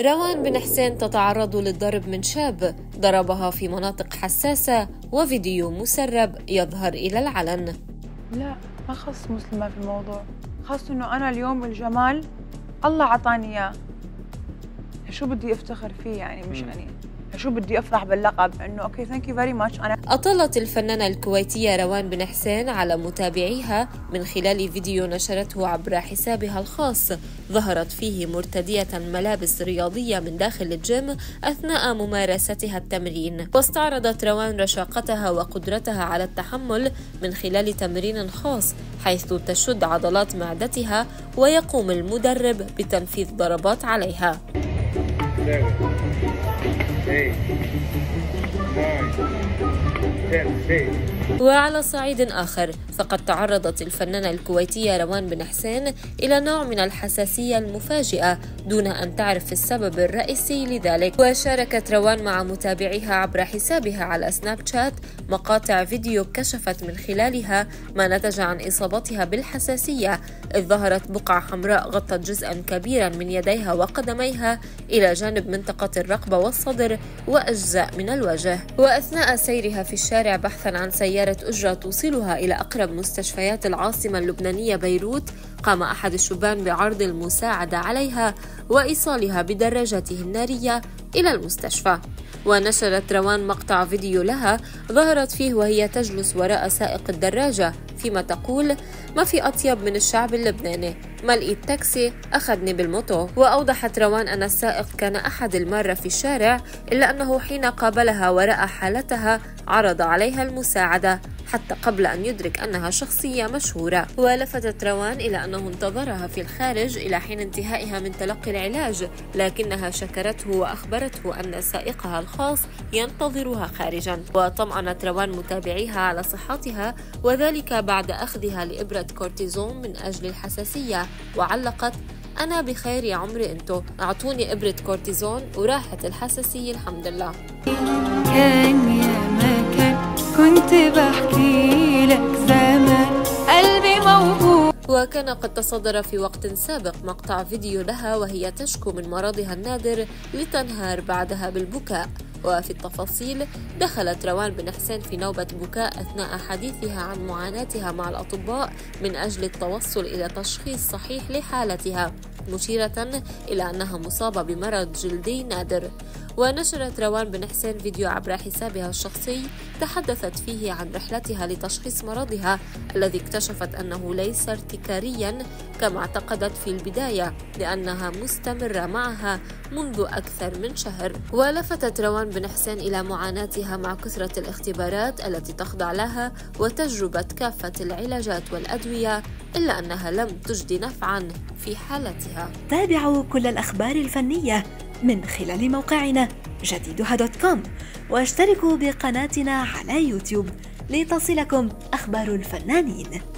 روان بن حسين تتعرض للضرب من شاب ضربها في مناطق حساسة وفيديو مسرب يظهر إلى العلن. لا ما خص مسلمة في الموضوع. خاص إنه أنا اليوم الجمال الله عطاني إياه. شو بدي أفتخر فيه يعني؟ مش يعني شو بدي أفرح باللقب. إنه okay thank you very much أنا أطلت الفنانة الكويتية روان بن حسين على متابعيها من خلال فيديو نشرته عبر حسابها الخاص. ظهرت فيه مرتدية ملابس رياضية من داخل الجيم أثناء ممارستها التمرين. واستعرضت روان رشاقتها وقدرتها على التحمل من خلال تمرين خاص حيث تشد عضلات معدتها ويقوم المدرب بتنفيذ ضربات عليها. 11, 8, 9, وعلى صعيد آخر فقد تعرضت الفنانة الكويتية روان بن حسين إلى نوع من الحساسية المفاجئة دون أن تعرف السبب الرئيسي لذلك. وشاركت روان مع متابعيها عبر حسابها على سناب شات مقاطع فيديو كشفت من خلالها ما نتج عن إصابتها بالحساسية إذ ظهرت بقعة حمراء غطت جزءا كبيرا من يديها وقدميها إلى جانب منطقة الرقبة والصدر وأجزاء من الوجه. وأثناء سيرها في الشارع بحثا عن سيارة أجرة توصلها إلى أقرب مستشفيات العاصمة اللبنانية بيروت قام أحد الشبان بعرض المساعدة عليها وإيصالها بدراجته النارية إلى المستشفى. ونشرت روان مقطع فيديو لها ظهرت فيه وهي تجلس وراء سائق الدراجة. فيما تقول ما في أطيب من الشعب اللبناني. ما لقيت تاكسي أخذني بالموتو. وأوضحت روان أن السائق كان أحد المارة في الشارع إلا أنه حين قابلها ورأى حالتها عرض عليها المساعدة. حتى قبل أن يدرك أنها شخصية مشهورة. ولفتت روان إلى أنه انتظرها في الخارج إلى حين انتهائها من تلقي العلاج لكنها شكرته وأخبرته أن سائقها الخاص ينتظرها خارجا. وطمأنت روان متابعيها على صحتها وذلك بعد أخذها لإبرة كورتيزون من أجل الحساسية. وعلقت أنا بخير يا عمري أنتو أعطوني إبرة كورتيزون وراحت الحساسية الحمد لله. كنت بحكي لك زمان. قلبي موجود. وكان قد تصدر في وقت سابق مقطع فيديو لها وهي تشكو من مرضها النادر لتنهار بعدها بالبكاء. وفي التفاصيل دخلت روان بن حسين في نوبة بكاء أثناء حديثها عن معاناتها مع الأطباء من أجل التوصل إلى تشخيص صحيح لحالتها مشيرة إلى أنها مصابة بمرض جلدي نادر. ونشرت روان بن حسين فيديو عبر حسابها الشخصي تحدثت فيه عن رحلتها لتشخيص مرضها الذي اكتشفت أنه ليس ارتكاريا كما اعتقدت في البداية لأنها مستمرة معها منذ أكثر من شهر. ولفتت روان بن حسين إلى معاناتها مع كثرة الاختبارات التي تخضع لها وتجربة كافة العلاجات والأدوية إلا أنها لم تجد نفعا في حالتها. تابعوا كل الأخبار الفنية من خلال موقعنا جديدها دوت كوم واشتركوا بقناتنا على يوتيوب لتصلكم أخبار الفنانين.